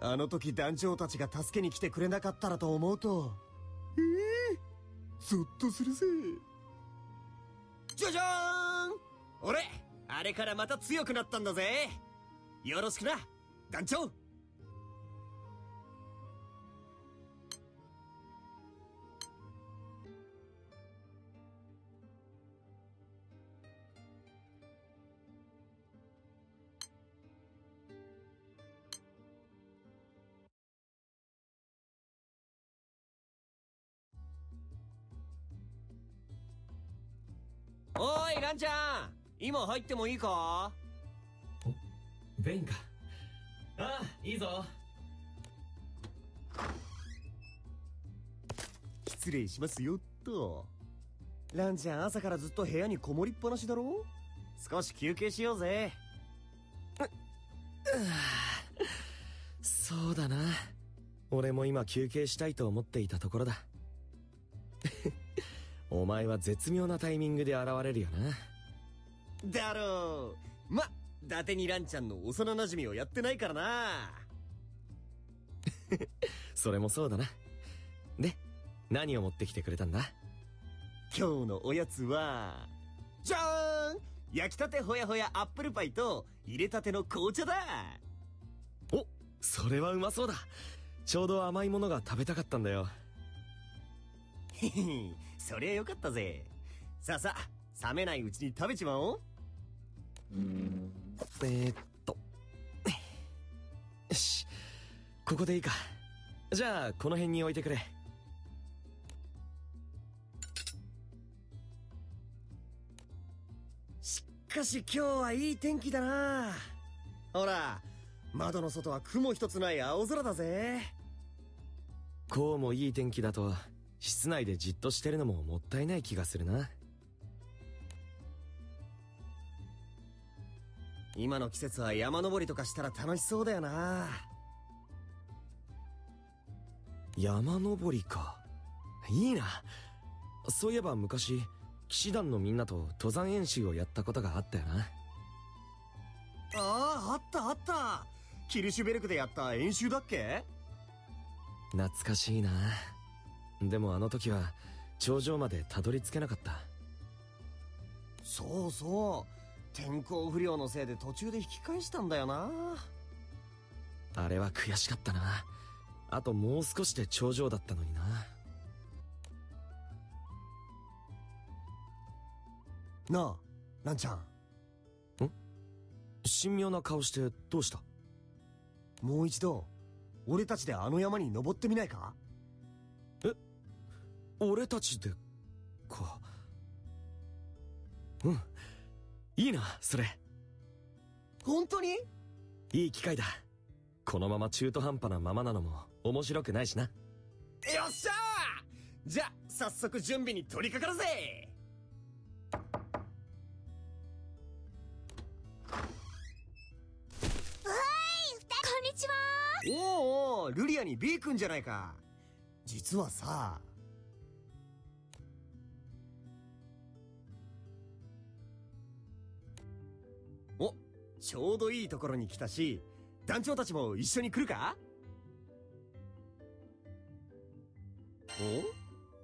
あの時団長たちが助けに来てくれなかったらと思うと。ええー、ゾッとするぜ。じゃじゃーん。俺あれからまた強くなったんだぜ。よろしくな団長ランちゃん今入ってもいいか？おベインか。ああいいぞ。失礼しますよっと。ランちゃん朝からずっと部屋にこもりっぱなしだろ？少し休憩しようぜ。そうだな。俺も今休憩したいと思っていたところだお前は絶妙なタイミングで現れるよな。だろう。ま伊達にランちゃんの幼馴染をやってないからな。それもそうだな。で何を持ってきてくれたんだ？今日のおやつはじゃーん焼きたてほやほやアップルパイと入れたての紅茶だ。おそれはうまそうだ。ちょうど甘いものが食べたかったんだよ。へ へそりゃよかったぜ。さあさあ冷めないうちに食べちまおう。えー、っと。よし。ここでいいか。じゃあこの辺に置いてくれ。しっかし今日はいい天気だな。ほら窓の外は雲一つない青空だぜ。こうもいい天気だと室内でじっとしてるのももったいない気がするな。今の季節は山登りとかしたら楽しそうだよな。山登りか。いいな。そういえば昔騎士団のみんなと登山演習をやったことがあったよな。あああったあった。キルシュベルクでやった演習だっけ？懐かしいなでもあの時は頂上までたどり着けなかった。そうそう。天候不良のせいで途中で引き返したんだよな。あれは悔しかったな。あともう少しで頂上だったのにな。なあランちゃん。ん？神妙な顔してどうした？もう一度俺たちであの山に登ってみないか？え俺たちでか。うん。いいなそれ。本当に？いい機会だ。このまま中途半端なままなのも面白くないしな。よっしゃー！じゃ早速準備に取り掛かるぜ！こんにちはおおルリアに B 君じゃないか。実はさちょうどいいところに来たし団長たちも一緒に来るか？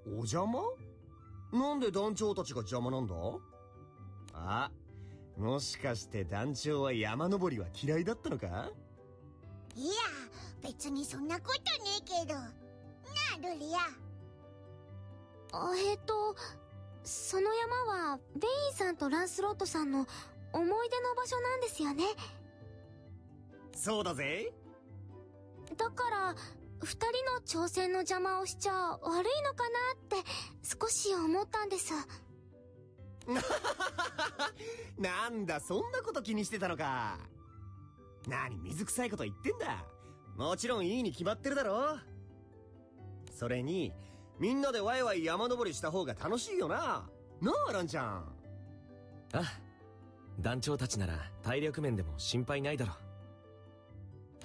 お？お邪魔？なんで団長たちが邪魔なんだ？あもしかして団長は山登りは嫌いだったのか？いや別にそんなことねえけど。なあルリアえっとその山はベインさんとランスロットさんの思い出の場所なんですよね。そうだぜ。だから二人の挑戦の邪魔をしちゃ悪いのかなって少し思ったんです。なんだそんなこと気にしてたのか。何水臭いこと言ってんだ。もちろんいいに決まってるだろ。それにみんなでワイワイ山登りした方が楽しいよな。なあランちゃん。あ団長たちなら体力面でも心配ないだろ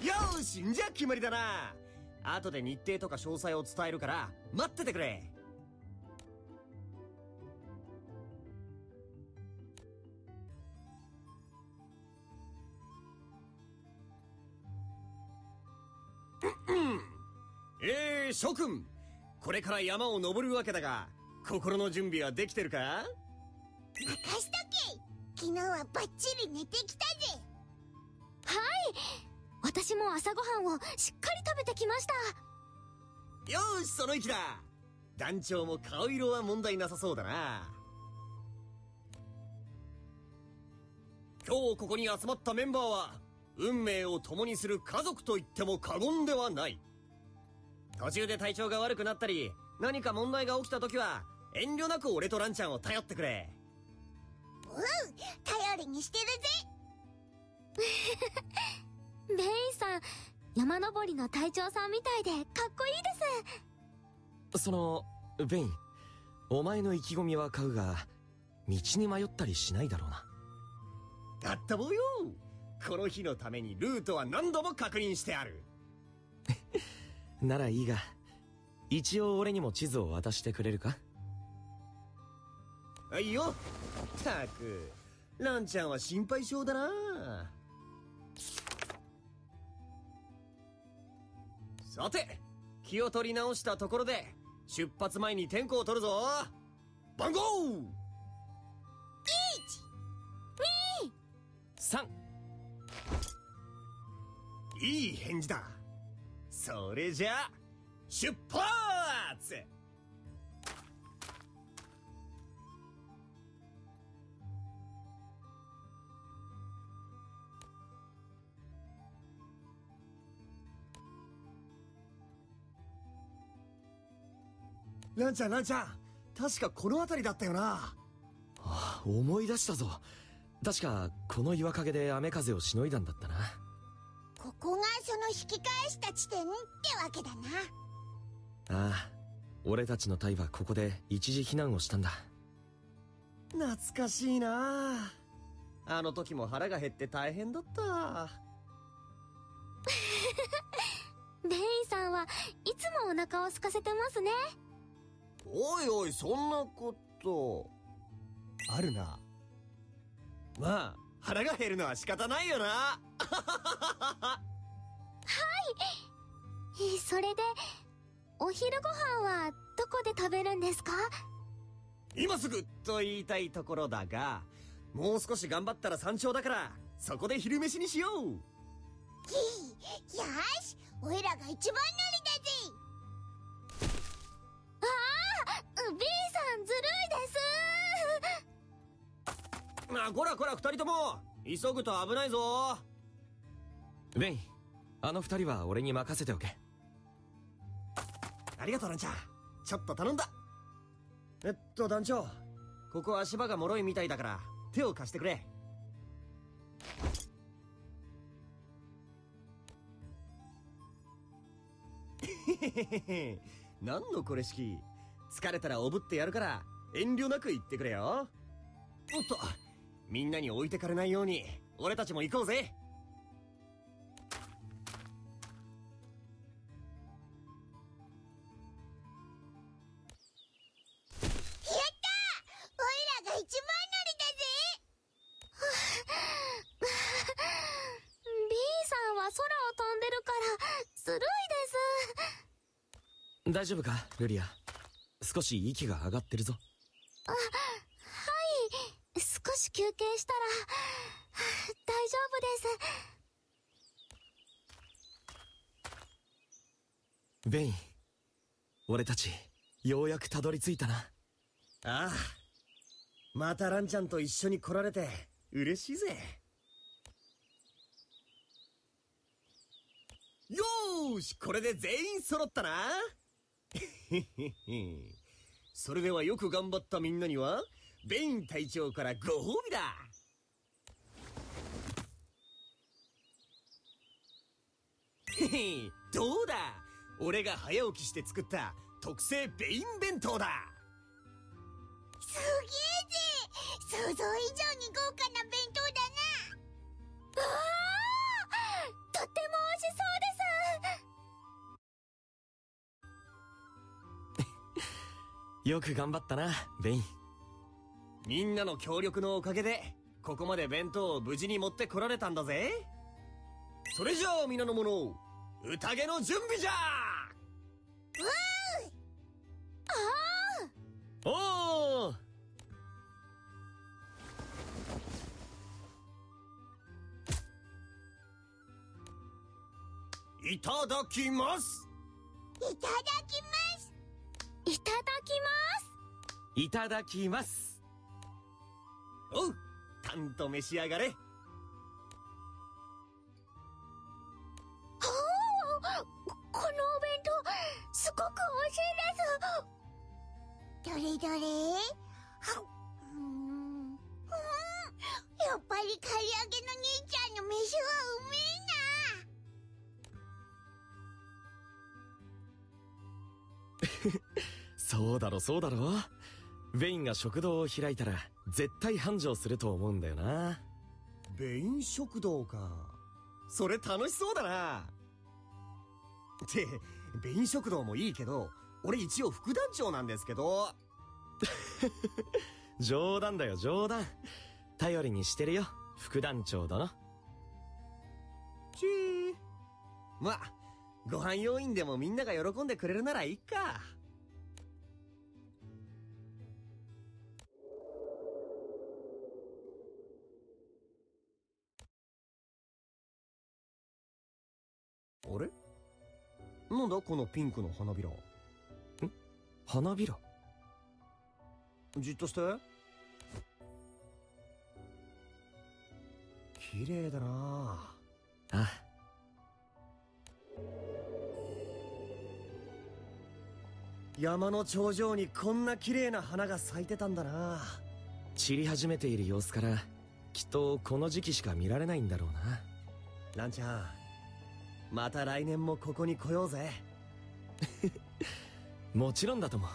よーしんじゃ決まりだな。後で日程とか詳細を伝えるから待っててくれ。て諸君これから山を登るわけだが心の準備はできてるか？任しとけ昨日はバッチリ寝てきたぜ。私も朝ごはんをしっかり食べてきました。よーしその意気だ。団長も顔色は問題なさそうだな。今日ここに集まったメンバーは運命を共にする家族と言っても過言ではない。途中で体調が悪くなったり何か問題が起きた時は遠慮なく俺とランちゃんを頼ってくれ頼りにしてるぜ。ベインさん山登りの隊長さんみたいでかっこいいです。そのベインお前の意気込みは買うが道に迷ったりしないだろうな。だったぼよ。この日のためにルートは何度も確認してある。ならいいが一応俺にも地図を渡してくれるか？あいよ。ったく。ランちゃんは心配性だな。さて気を取り直したところで出発前に天候を取るぞ。番号 !123 いい返事だ。それじゃあ出発!ランちゃんランちゃん。確かこの辺りだったよな。あ思い出したぞ。確かこの岩陰で雨風をしのいだんだったな。ここがその引き返した地点ってわけだな。ああ俺たちの隊はここで一時避難をしたんだ。懐かしいな。あの時も腹が減って大変だった。ベインさんはいつもお腹を空かせてますねおいおいそんなこと。あるな。まあ腹が減るのは仕方ないよな。えそれでお昼ご飯はどこで食べるんですか？今すぐと言いたいところだがもう少し頑張ったら山頂だからそこで昼飯にしよう。よしおいらが一番乗りだぜ。うん B さんずるいです。あこらこら二人とも急ぐと危ないぞ。ベインあの二人は俺に任せておけ。ありがとうランちゃん。ちょっと頼んだ。えっと団長。ここ足場が脆いみたいだから手を貸してくれ。へへへへ何のこれ式？疲れたらおぶってやるから遠慮なく言ってくれよ。おっとみんなに置いてかれないように俺たちも行こうぜ。おいらが一番乗りだぜ！B さんは空を飛んでるからずるいです。大丈夫かルリア？少し息が上がってるぞ。はい。少し休憩したら大丈夫です。ベイン俺たちようやくたどり着いたな。ああ。またランちゃんと一緒に来られて嬉しいぜ。よーしこれで全員揃ったなそれではよく頑張ったみんなにはベイン隊長からご褒美だ。へへどうだ？俺が早起きして作った特製ベイン弁当だ。すげえぜ。想像以上に豪華な弁当だな。わあ。よく頑張ったなベイン。みんなの協力のおかげでここまで弁当を無事に持ってこられたんだぜ。それじゃあ皆の者宴の準備じゃ!おおいただきます。いただきますきますいただきます。おうたんと召し上がれ。このお弁当すごく美味しいです。どれどれ？はうん。うん。やっぱり刈り上げの兄ちゃんの飯はうめえ。そうだろそうだろ。ベインが食堂を開いたら絶対繁盛すると思うんだよな。ベイン食堂か。それ楽しそうだな。ってベイン食堂もいいけど俺一応副団長なんですけど。冗談だよ冗談。頼りにしてるよ副団長殿。ちー。まあご飯要員でもみんなが喜んでくれるならいいかなんだ？このピンクの花びら。花びら？じっとして。綺麗だな。あ。山の頂上にこんな綺麗な花が咲いてたんだな。散り始めている様子からきっとこの時期しか見られないんだろうな。ランちゃんまた来年もここに来ようぜ。もちろんだとも。